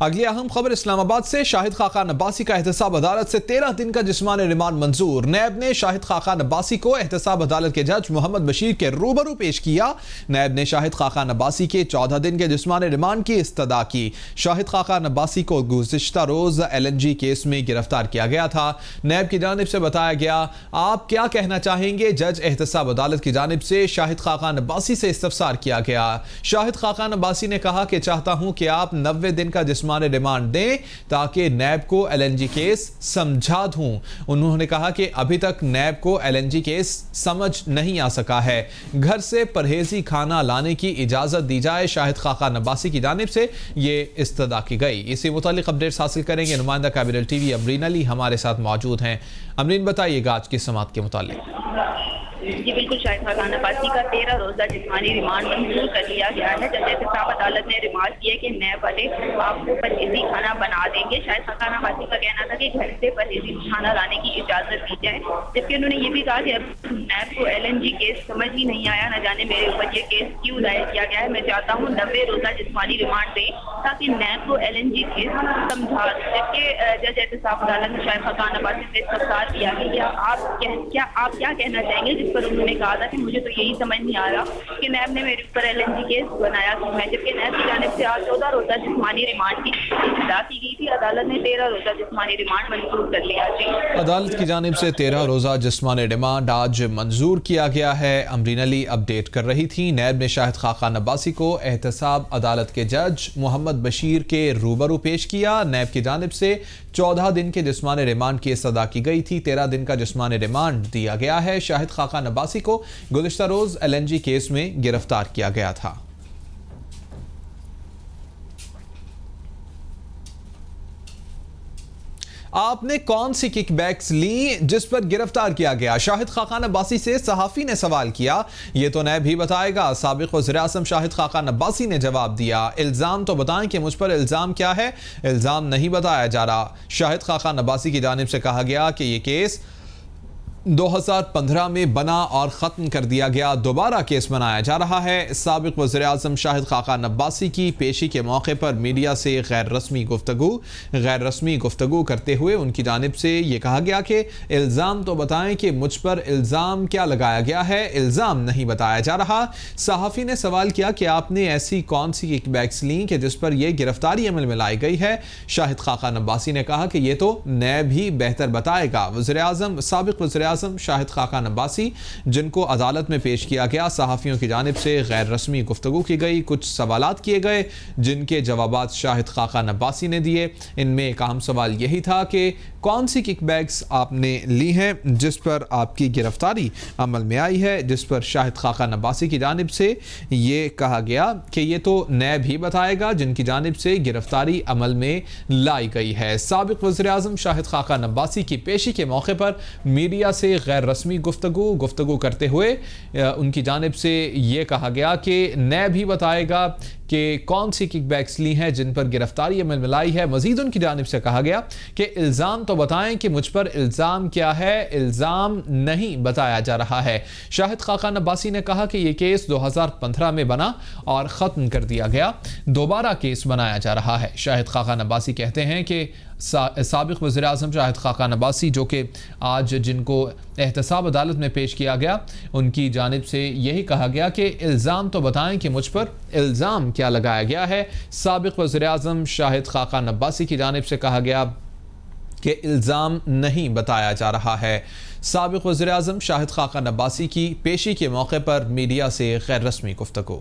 اگلی اہم خبر اسلام آباد سے، شاہد خاقان عباسی کا احتساب عدالت سے تیرہ دن کا جسمانی ریمانڈ منظور۔ نیب نے شاہد خاقان عباسی کو احتساب عدالت کے جج محمد بشیر کے روبرو پیش کیا۔ نیب نے شاہد خاقان عباسی کے چودہ دن کے جسمانی ریمانڈ کی استدا کی۔ شاہد خاقان عباسی کو گزشتہ روز ایل این جی کیس میں گرفتار کیا گیا تھا۔ نیب کی جانب سے بتایا گیا، آپ کیا کہنا چاہیں گے؟ جج احتساب عدالت کی جانب سے شاہد خاقان عباسی سے استفسار کیا گیا۔ شاہد خاقان عباسی نے کہا کہ چاہتا ہوں کہ آپ نوے دن کا جسمانی جسمانی ریمانڈ دیں تاکہ نیب کو ایل این جی کیس سمجھا دوں انہوں نے کہا کہ ابھی تک نیب کو ایل این جی کیس سمجھ نہیں آ سکا ہے۔ گھر سے پرہیزی کھانا لانے کی اجازت دی جائے، شاہد خاقہ نباسی کی جانب سے یہ استدا کی گئی۔ اسی متعلق اپڈیٹس حاصل کریں گے نمائندہ کیبنل ٹی وی امرین علی ہمارے ساتھ موجود ہیں۔ امرین، بتائیے گا آج کی سماعت کے متعلق۔ جی بالکل، شاہد خاقان عباسی کا تیرہ روزہ جسمانی ریمانڈ منظور کر لیا گیا ہے۔ جب احتساب عدالت نے ریمارک کیا کہ نیب والے آپ کو پرہیزی کھانا بنا دیں گے، شاہد خاقان عباسی کا کہنا تھا کہ گھر سے پرہیزی کھانا لانے کی اجازت دی جائے۔ جبکہ انہوں نے یہ بھی کہا کہ اب نیب کو ایل این جی کیس سمجھ ہی نہیں آیا، نہ جانے میرے اوپر یہ کیس کیوں دائر کیا گیا ہے۔ میں چاہتا ہوں نبے روزہ جسمانی ریمانڈ دیں تاکہ نیب کو ایل این جی کیس سمجھا جبکہ جج احتساب عدالت نے شاہد خاقان عباسی سے استفسار کیا کہ کیا آپ کیا آپ کیا کہنا چاہیں گے جس پر انہوں نے کہا تھا کہ مجھے تو یہی سمجھ نہیں آ رہا کہ نیب نے میرے اوپر ایل این جی کیس بنایا کہ میں جبکہ نیب کی جانب سے آج چودہ روزہ جسمانی ریمانڈ کی ابتدا کی گئی تھی، عدالت نے تیرہ روزہ جسمانی ریمانڈ منظور کر لیا جی۔ عدالت کی جانب سے تیرہ روزہ جسمانی ریمانڈ آج منظور کیا گیا ہے۔ امرین علی اپڈیٹ کر رہی تھی۔ نیب نے شاہد خاقان عباسی کو احتساب عدالت کے جج محمد بشیر کے روبرو پیش کیا۔ نیب کی جانب سے چودہ دن کے جسمانی ریمانڈ کی صدا کی گئی تھی۔ تیرہ دن کا جسمانی ریمانڈ دیا گیا ہے۔ شاہد خاقان عباسی کو گزشتہ روز ایل این جی کیس میں گرفتار کیا گیا تھا۔ آپ نے کون سی کک بیکس لی جس پر گرفتار کیا گیا؟ شاہد خاقان عباسی سے صحافی نے سوال کیا۔ یہ تو نیب ہی بتائے گا۔ سابق وزیراعظم شاہد خاقان عباسی نے جواب دیا۔ الزام تو بتائیں کہ مجھ پر الزام کیا ہے۔ الزام نہیں بتایا جا رہا۔ شاہد خاقان عباسی کی جانب سے کہا گیا کہ یہ کیس دو ہزار پندرہ میں بنا اور ختم کر دیا گیا دوبارہ کیس بنایا جا رہا ہے۔ سابق وزیر اعظم شاہد خاقہ نباسی کی پیشی کے موقع پر میڈیا سے غیر رسمی گفتگو، غیر رسمی گفتگو کرتے ہوئے ان کی جانب سے یہ کہا گیا کہ الزام تو بتائیں کہ مجھ پر الزام کیا لگایا گیا ہے، الزام نہیں بتایا جا رہا۔ صحافی نے سوال کیا کہ آپ نے ایسی کون سی کک بیکس لیں کہ جس پر یہ گرفتاری عمل میں لائی گئی ہے؟ شاہد خاقہ نباسی نے کہا کہ یہ تو نیب ہی بہتر بتائے گا۔ وزیر اعظم سابق وزیر اعظم شاہد خاقان عباسی جن کو عدالت میں پیش کیا گیا، صحافیوں کی جانب سے غیر رسمی گفتگو کی گئی، کچھ سوالات کیے گئے، جن کے جوابات شاہد خاقان عباسی نے دیے۔ ان میں ایک اہم سوال یہی تھا کہ کون سی کک بیگز آپ نے لی ہیں، جس پر آپ کی گرفتاری عمل میں آئی ہے، جس پر شاہد خاقان عباسی کی جانب سے یہ کہا گیا کہ یہ تو نیب ہی بتائے گا، جن کی جانب سے گرفتاری عمل میں لائی گئی ہے۔ سابق وزیر اعظم شاہد خاقان عباسی کی پیشی کے موقع پر میڈیا سے غیر رسمی گفتگو گفتگو کرتے ہوئے ان کی جانب سے یہ کہا گیا کہ نیب ہی بتائے گا کہ کون سی کک بیکس لی ہیں جن پر گرفتاری عمل ملائی ہے؟ مزید ان کی جانب سے کہا گیا کہ الزام تو بتائیں کہ مجھ پر الزام کیا ہے، الزام نہیں بتایا جا رہا ہے۔ شاہد خاقان عباسی نے کہا کہ یہ کیس دو ہزار پندرہ میں بنا اور ختم کر دیا گیا، دوبارہ کیس بنایا جا رہا ہے۔ شاہد خاقان عباسی کہتے ہیں کہ سابق وزیر اعظم شاہد خاقان عباسی جو کہ آج جن کو احتساب عدالت میں پیش کیا گیا۔ ان کی جانب سے یہی کہا گیا کہ الزام تو بتائیں کہ مجھ پر الزام کیا لگایا گیا ہے۔ سابق وزیر اعظم شاہد خاقان عباسی کی جانب سے کہا گیا کہ الزام نہیں بتایا جا رہا ہے۔ سابق وزیر اعظم شاہد خاقان عباسی کی پیشی کے موقع پر میڈیا سے غیر رسمی گفتگو۔